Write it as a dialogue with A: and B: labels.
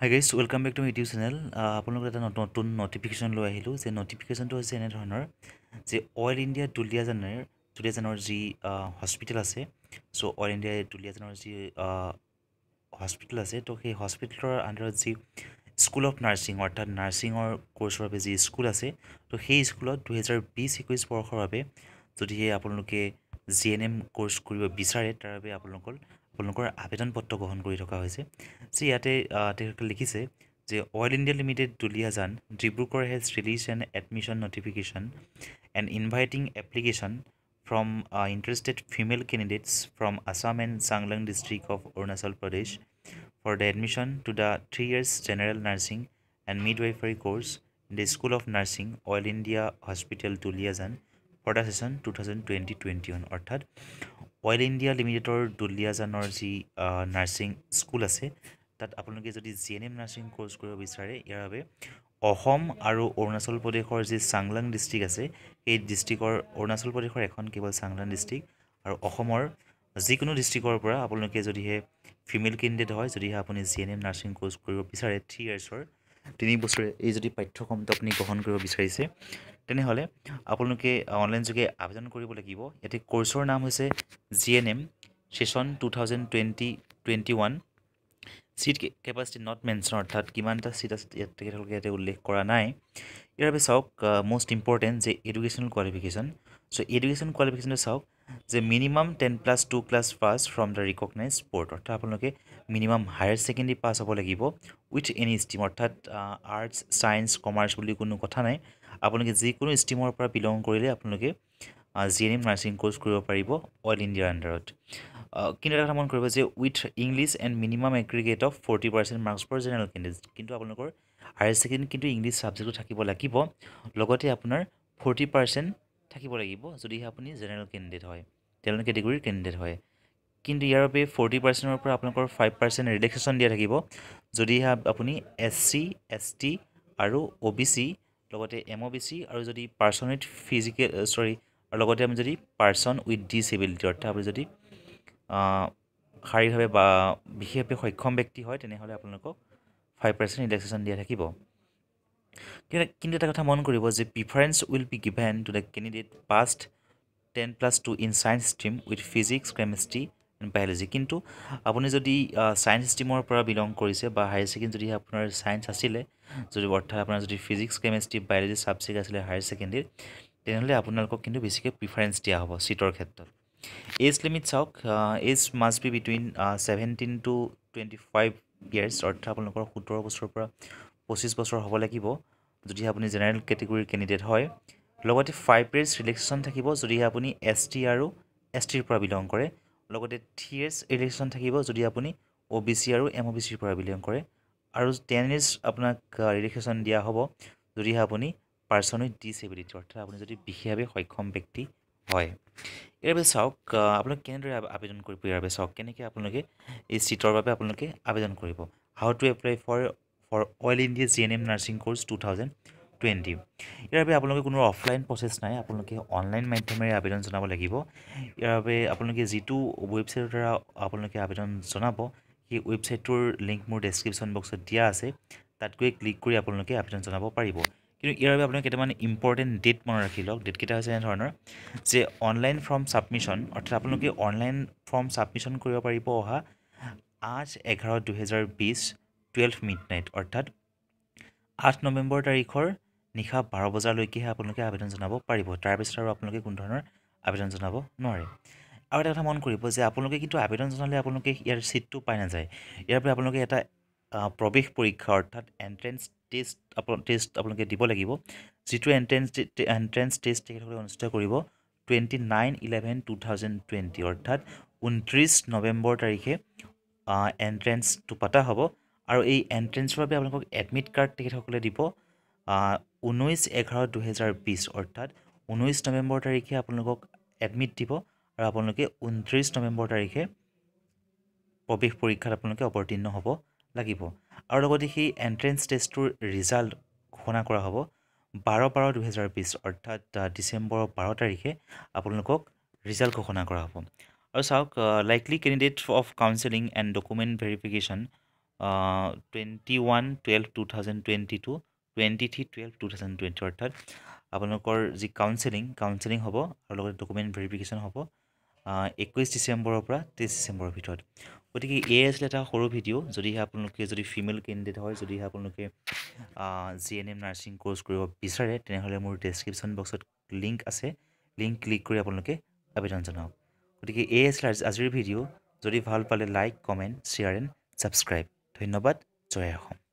A: Hi guys welcome back to YouTube channel আপোনালোকৰ এটা নতুন নটিফিকেশ্যন লৈ আহিলোঁ। যে নটিফিকেশ্যনটো হৈছে এনেধৰণৰ যে অইল ইণ্ডিয়া দুলীয়াজানৰ দুলীয়াজানৰ যি হস্পিটেল আছে চ' অইল ইণ্ডিয়া দুলীয়াজানৰ যি হস্পিটেল আছে ত' সেই হস্পিটেলৰ আণ্ডাৰত যি স্কুল অফ নাৰ্ছিং অৰ্থাৎ নাৰ্ছিঙৰ কৰ্চৰ বাবে যি স্কুল আছে ত' সেই স্কুলত দুহেজাৰ বিছ একৈছ বৰ্ষৰ বাবে যদিহে আপোনালোকে জি এন এম কৰ্চ কৰিব বিচাৰে তাৰ বাবে আপোনালোকৰ আপোনালোকৰ আবেদন পত্ৰ গ্ৰহণ কৰি থকা হৈছে। যে ইয়াতে তেখেতসকলে লিখিছে যে oil India limited Duliajan Dibrugarh has release and admission notification and inviting application from interested female candidates from Assam and Changlang district of Arunachal Pradesh for the admission to the three years general nursing and midwifery course in the school of nursing oil India hospital Duliajan for the session two thousand twenty twenty one অৰ্থাৎ oil India লিমিটেডৰ দুলীয়াজানৰ যি nursing school আছে তাত আপোনালোকে যদি G N M nursing course কৰিব বিচাৰে ইয়াৰ বাবে অসম আৰু অৰুণাচল প্ৰদেশৰ যি চাংলাং ডিষ্ট্ৰিক্ট আছে সেই ডিষ্ট্ৰিক্টৰ অৰুণাচল প্ৰদেশৰ এখন কেৱল চাংলাং ডিষ্ট্ৰিক্ট আৰু অসমৰ যিকোনো ডিষ্ট্ৰিক্টৰ পৰা আপোনালোকে যদিহে ফিমেল কেণ্ডিডেট হয় যদিহে আপুনি G N M nursing course কৰিব বিচাৰে থ্ৰী ইয়াৰ্ছৰ তিনি বছৰে এই যদি পাঠ্যক্ৰমটো আপুনি গ্ৰহণ কৰিব বিচাৰিছে তেনেহ'লে আপোনালোকে অনলাইন যোগে আবেদন কৰিব লাগিব। ইয়াতে কৰ্চৰ নাম হৈছে G N M session two thousand twenty twenty one seat capacity not mention অৰ্থাৎ কিমানটা ছিট আছে ইয়াত তেখেতলোকে ইয়াতে উল্লেখ কৰা নাই। ইয়াৰ বাবে চাওক মষ্ট ইম্পৰ্টেণ্ট যে এডুকেশ্যনেল কোৱালিফিকেশ্যন চ' এডুকেশ্যন কোৱালিফিকেশ্যনটো চাওক যে minimum ten plus two class pass from the recognise sport অৰ্থাৎ আপোনালোকে মিনিমাম হায়াৰ ছেকেণ্ডেৰী পাছ হ'ব লাগিব উইথ এনি ষ্ট্ৰীম অৰ্থাৎ আৰ্টছ ছায়েন্স কমাৰ্চ বুলি কোনো কথা নাই। আপোনালোকে যিকোনো ষ্ট্ৰীমৰ পৰা বিলং কৰিলে আপোনালোকে G N M nursing course কৰিব পাৰিব অইল ইণ্ডিয়াৰ আণ্ডাৰত কিন্তু এটা কথা মন কৰিব যে with English and minimum aggregate of forty percent marks for general candidate কিন্তু আপোনালোকৰ হায়াৰ ছেকেণ্ডেৰী কিন্তু ইংলিছ ছাবজেক্টটো থাকিব লাগিব। লগতে আপোনাৰ ফৰ্টি পাৰ্চেণ্ট থাকিব লাগিব যদিহে আপুনি জেনেৰেল কেণ্ডিডেট হয় জেনেৰেল কেটেগৰীৰ কেণ্ডিডেট হয়। কিন্তু ইয়াৰ বাবে ফৰ্টি পাৰ্চেণ্টৰ পৰা আপোনালোকৰ ফাইভ পাৰ্চেণ্ট ৰিলেক্সেশ্যন দিয়া থাকিব। যদিহে আপুনি এছ চি এছ টি আৰু অ' বি চি লগতে এম অ' বি চি আৰু যদি পাৰ্চন উইথ ফিজিকেল চৰি আৰু লগতে আমি যদি পাৰ্চন উইথ ডিচেবিলিটি অৰ্থাৎ আপুনি যদি শাৰীৰিকভাৱে বা বিশেষভাৱে সক্ষম ব্যক্তি হয় তেনেহ'লে আপোনালোকক ফাইভ পাৰ্চেণ্ট ৰিলেক্সেশ্যন দিয়া থাকিব। কিন্তু এটা কথা মন কৰিব যে preference will be given to the candidate passed ten plus two in science stream with physics chemistry and biology কিন্তু আপুনি যদি ছায়েন্স ষ্ট্ৰীমৰ পৰা বিলং কৰিছে বা হায়াৰ ছেকেণ্ডেৰী যদি আপোনাৰ ছায়েন্স আছিলে যদি অৰ্থাৎ আপোনাৰ যদি ফিজিক্স কেমেষ্ট্ৰি বায়'লজি ছাবজেক্ট আছিলে হায়াৰ ছেকেণ্ডেৰীত তেনেহ'লে আপোনালোকক কিন্তু বেছিকৈ প্ৰিফাৰেঞ্চ দিয়া হ'ব ছিটৰ ক্ষেত্ৰত। এজ লিমিট চাওক age must be between seventeen to twenty five years অৰ্থাৎ আপোনালোকৰ সোতৰ বছৰৰ পৰা পঁচিছ বছৰ হ'ব লাগিব যদিহে আপুনি জেনেৰেল কেটেগৰীৰ কেণ্ডিডেট হয়। লগতে ফাইভ ইয়াৰ্ছ ৰিলেক্সেশ্যন থাকিব যদিহে আপুনি এছ টি আৰু এছ টিৰ পৰা বিলং কৰে। লগতে থ্ৰী ইয়াৰ্ছ ৰিলেক্সেশ্যন থাকিব যদি আপুনি অ' বি চি আৰু এম অ' বি চিৰ পৰা বিলং কৰে। আৰু টেন ইয়াৰ্ছ আপোনাক ৰিলেক্সেশ্যন দিয়া হ'ব যদিহে আপুনি পাৰ্চন উইথ ডিচেবিলিটি অৰ্থাৎ আপুনি যদি বিশেষভাৱে সক্ষম ব্যক্তি হয়। ইয়াৰ বাবে চাওক আপোনালোকে কেনেদৰে আবেদন কৰিব ইয়াৰ বাবে চাওক। কেনেকৈ আপোনালোকে এই ছিটৰ বাবে আপোনালোকে আবেদন কৰিব। How to apply for for oil India G N M nursing course two thousand twenty ইয়াৰ বাবে আপোনালোকে কোনো অফলাইন প্ৰচেছ নাই আপোনালোকে অনলাইন মাধ্যমেৰে আবেদন জনাব লাগিব। ইয়াৰ বাবে আপোনালোকে যিটো ৱেবছাইটৰ দ্বাৰা আপোনালোকে আবেদন জনাব সেই ৱেবছাইটটোৰ লিংক মোৰ ডেছক্ৰিপশ্যন বক্সত দিয়া আছে। তাত গৈ ক্লিক কৰি আপোনালোকে আবেদন জনাব পাৰিব। কিন্তু ইয়াৰ বাবে আপোনালোকে কেইটামান ইম্পৰ্টেণ্ট ডেট মনত ৰাখি লওক। ডেটকেইটা হৈছে এনেধৰণৰ যে অনলাইন ফৰ্ম ছাবমিশ্যন অৰ্থাৎ আপোনালোকে অনলাইন ফৰ্ম ছাবমিশ্যন কৰিব পাৰিব অহা আঠ এঘাৰ দুহেজাৰ বিছ টুৱেলভ মিড নাইট অৰ্থাৎ আঠ নৱেম্বৰ তাৰিখৰ নিশা বাৰ বজালৈকেহে আপোনালোকে আবেদন জনাব পাৰিব। তাৰপিছত আৰু আপোনালোকে কোনো ধৰণৰ আবেদন জনাব নোৱাৰে। আৰু এটা কথা মন কৰিব যে আপোনালোকে কিন্তু আবেদন জনালে আপোনালোকে ইয়াৰ ছিটটো পাই নাযায়। ইয়াৰ বাবে আপোনালোকে এটা প্ৰৱেশ পৰীক্ষা অৰ্থাৎ এণ্ট্ৰেঞ্চ টেষ্ট টেষ্ট আপোনালোকে দিব লাগিব যিটো এণ্ট্ৰেঞ্চ এণ্ট্ৰেঞ্চ টেষ্ট তেখেতসকলে অনুষ্ঠিত কৰিব twenty nine eleven two thousand twenty অৰ্থাৎ ঊনত্ৰিছ নৱেম্বৰ তাৰিখে এণ্ট্ৰেঞ্চটো পতা হ'ব। আৰু এই এণ্ট্ৰেঞ্চৰ বাবে আপোনালোকক এডমিট কাৰ্ড তেখেতসকলে দিব ঊনৈছ এঘাৰ দুহেজাৰ বিছ অৰ্থাৎ ঊনৈছ নৱেম্বৰ তাৰিখে আপোনালোকক এডমিট দিব আৰু আপোনালোকে ঊনত্ৰিছ নৱেম্বৰ তাৰিখে প্ৰৱেশ পৰীক্ষাত আপোনালোকে অৱতীৰ্ণ হ'ব লাগিব। আৰু লগতে সেই এণ্ট্ৰেঞ্চ টেষ্টটোৰ ৰিজাল্ট ঘোষণা কৰা হ'ব বাৰ বাৰ দুহেজাৰ বিছ অৰ্থাৎ ডিচেম্বৰৰ বাৰ তাৰিখে আপোনালোকক ৰিজাল্ট ঘোষণা কৰা হ'ব। আৰু চাওক likely candidate of counselling and document verification twenty one twelve two thousand twenty two twenty three twelve two thousand twenty অৰ্থাৎ আপোনালোকৰ যি কাউন্সেলিং কাউন্সেলিং হ'ব আৰু লগতে ডকুমেণ্ট ভেৰিফিকেশ্যন হ'ব একৈছ ডিচেম্বৰৰ পৰা তেইছ ডিচেম্বৰৰ ভিতৰত। গতিকে এই আছিলে এটা সৰু ভিডিঅ' যদিহে আপোনালোকে যদি ফিমেল কেণ্ডিডেট হয় যদিহে আপোনালোকে G N M nursing course কৰিব বিচাৰে তেনেহ'লে মোৰ ডেছক্ৰিপশ্যন বক্সত লিংক আছে। লিংক ক্লিক কৰি আপোনালোকে আবেদন জনাওক। গতিকে এই আছিলে আজিৰ ভিডিঅ' যদি ভাল পালে like comment share and subscribe ধন্যবাদ জয় অসম